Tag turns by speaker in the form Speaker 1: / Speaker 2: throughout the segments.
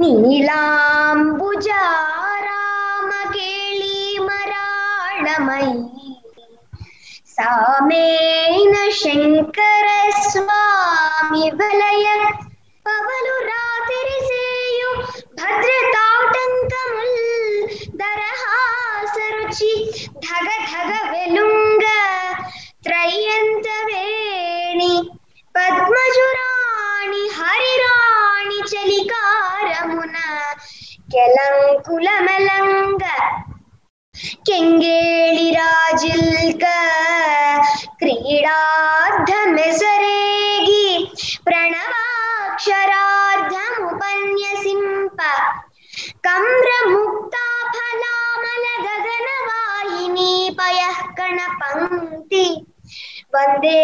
Speaker 1: நீலாம்புஜாராம கேளி மராளமை சாமேன சங்கர சுவாமி வலய ಕೆಲಂಕುಲಮಲಂಗ ಕೆಂಗೇಳಿ ರಾಜಿಲ್ಕ ಕ್ರೀಡಾರ್ಧ ಮೆಸರೇಗಿ ಪ್ರಣವಾಕ್ಷರಾರ್ಧ ಮುಪನ್ಯಸಿಂಪ ಕಮ್ರ ಮುಕ್ತಾ ಫಲಾಮಲ ಗಗನ ವಾಹಿನಿ ಪಯಃ ಕಣ ಪಂಕ್ತಿ वंदे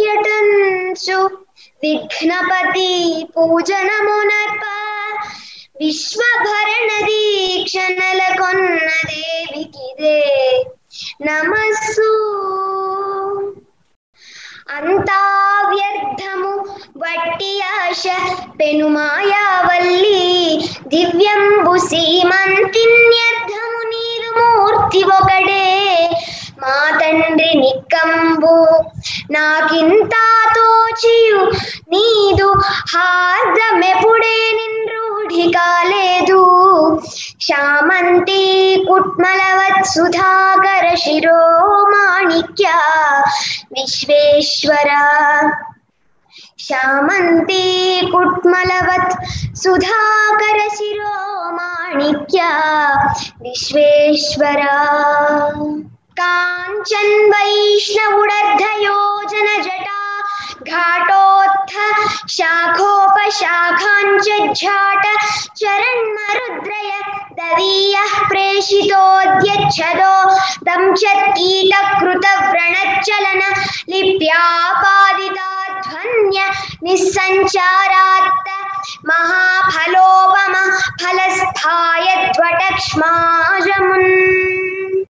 Speaker 1: यटन्सु विघ्नपति पूजनमुनर्पा విశ్వభరణ దీక్షణల కొన్న దేవికిదే నమస్సు. అంతా వ్యర్థము వట్టి ఆశ పెనుమాయావల్లి దివ్యంబు సీమంతిన్యర్థము నీరు మూర్తి ఒకడే. మా తండ్రి నిక్కంబు నాకింత తోచియు నీదు హార్దమెప్పుడే निकाले दू श्यामन्ती कुट्मलवत्सुधाकर शिरो माणिक्या विश्वेश्वरा। श्यामती कुटमलवत् सुधाकर शिरो माणिक्या विश्वेश्वरा। काञ्चन वैष्णवुडर्धयोजन जटा घाटोत्थ शाखो घाटोत्थ शाखोपशाखाञ्चाट चरण्मरुद्रय दवीयः प्रेषितोऽद्यच्छदो। तं च कीटकृतव्रणच्चलन लिप्यापादिताध्वन्य निस्सञ्चारात्त महाफलोपम फलस्थाय ध्वटक्ष्माजमुन्